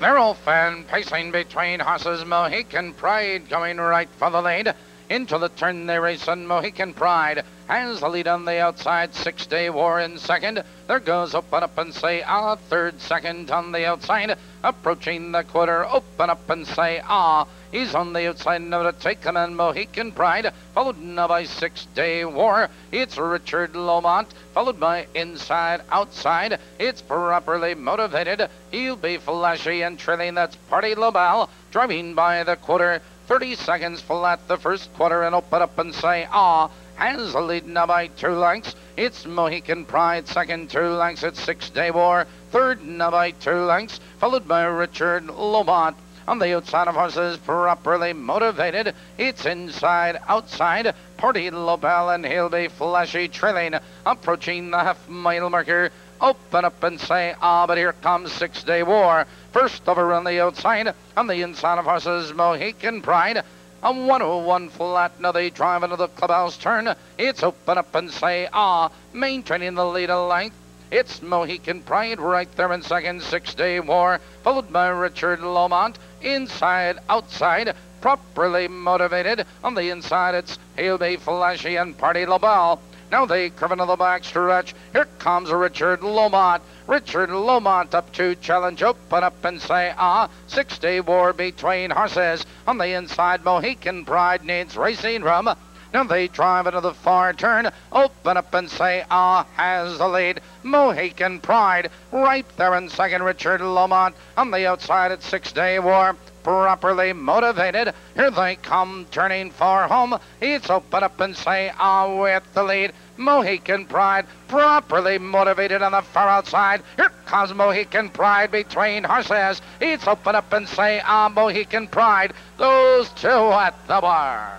Off and pacing between horses. Mohican Pride going right for the lead. Into the turn they race, and Mohican Pride has the lead on the outside. Six Day War in second. There goes Open Up and Say Ah, third, second on the outside. Approaching the quarter, Open Up and Say Ah. He's on the outside now to take him and Mohican Pride, followed now by Six Day War. It's Richard Lomont, followed by Inside Outside. It's properly motivated. He'll be flashy and trailing. That's Party Lobel, driving by the quarter. 30 seconds flat the first quarter and open up and say ah has the lead now by two lengths. It's Mohican Pride, second two lengths. It's Six Day War, third now by two lengths, followed by Richard Lomont. On the outside of horses, properly motivated. It's inside, outside. Party Lobel and he'll be flashy trailing, approaching the half mile marker. Open up and say, ah, but here comes Six Day War. First over on the outside, on the inside of horses, Mohican Pride. A 101 flat, now they drive into the clubhouse turn. It's open up and say, ah, maintaining the lead a length. It's Mohican Pride right there in second, Six Day War, followed by Richard Lomont. Inside, outside, properly motivated. On the inside, it's Hail Flashy and Party LaBelle. Now they curve into the back stretch. Here comes Richard Lomont. Richard Lomont up to challenge. Open up and say, ah. Six day war between horses. On the inside, Mohican Pride needs racing room. Now they drive into the far turn. Open up and say, ah, has the lead. Mohican Pride right there in second. Richard Lomont on the outside at Six Day War properly motivated. Here they come, turning for home. It's open up and say, ah, with the lead. Mohican Pride, properly motivated on the far outside. Here comes Mohican Pride between horses. It's open up and say, ah, Mohican Pride. Those two at the bar.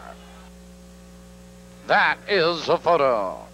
That is a photo.